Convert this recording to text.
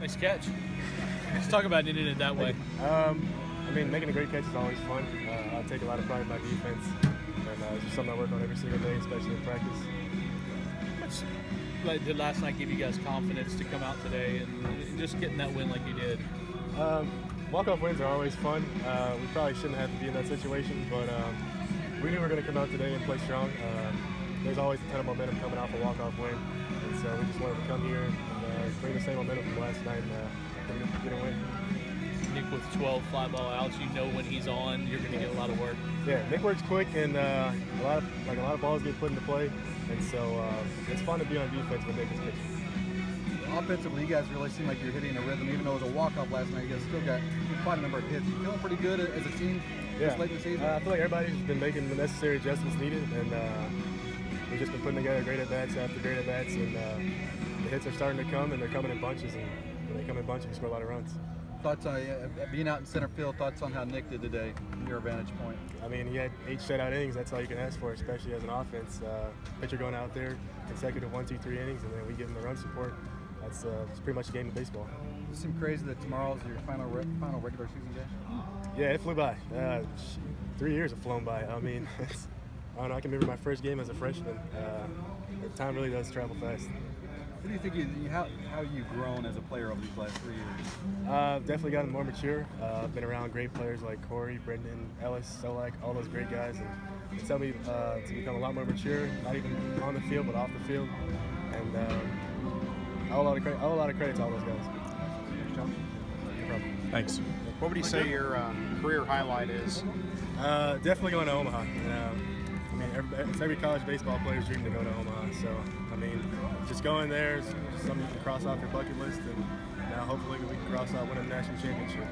Nice catch. Let's talk about ending it that way. Um, I mean, making a great catch is always fun. Uh, I take a lot of pride in my defense, and uh, it's just something I work on every single day, especially in practice. What's, like, did last night give you guys confidence to come out today and just getting that win like you did? Um, walk-off wins are always fun. Uh, we probably shouldn't have to be in that situation, but um, we knew we were going to come out today and play strong. Uh, there's always a ton of momentum coming off a walk-off win, and so we just wanted to come here and uh, bring the same momentum from last night and uh, get a win. Nick with 12 fly ball outs, you know when he's on, you're going to get a lot of work. Yeah, Nick works quick, and uh, a lot of like a lot of balls get put into play, and so uh, it's fun to be on defense when Nick is pitching. Offensively, you guys really seem like you're hitting a rhythm. Even though it was a walk-off last night, you guys still got quite a number of hits. You feeling pretty good as a team yeah. this late in the season? Uh, I feel like everybody's been making the necessary adjustments needed, and uh, we've just been putting together great at bats after great at bats, and uh, the hits are starting to come, and they're coming in bunches, and when they come in bunches, we score a lot of runs. Thoughts on uh, being out in center field? Thoughts on how Nick did today, from your vantage point? I mean, he had eight shutout innings. That's all you can ask for, especially as an offense. Uh, pitcher going out there consecutive one, two, three innings, and then we give him the run support. That's uh, it's pretty much a game of baseball. Does it seem crazy that tomorrow's your final re final regular season game? Yeah, it flew by. Uh, three years have flown by. I mean, I don't know. I can remember my first game as a freshman. Uh, time really does travel fast. What do you think? You, how how you've grown as a player over these last three years? Uh, definitely gotten more mature. Uh, I've been around great players like Corey, Brendan, Ellis, Solak, all those great guys, and it's helped me uh, to become a lot more mature. Not even on the field, but off the field. And um, I owe a lot of credit. I owe a lot of credit to all those guys. John? No problem. Thanks. What would you say your uh, career highlight is? Uh, definitely going to Omaha. And, um, I mean, every, it's every college baseball player's dream to go to Omaha. So, I mean, just going there is something you can cross off your bucket list, and now hopefully we can cross out winning a national championship.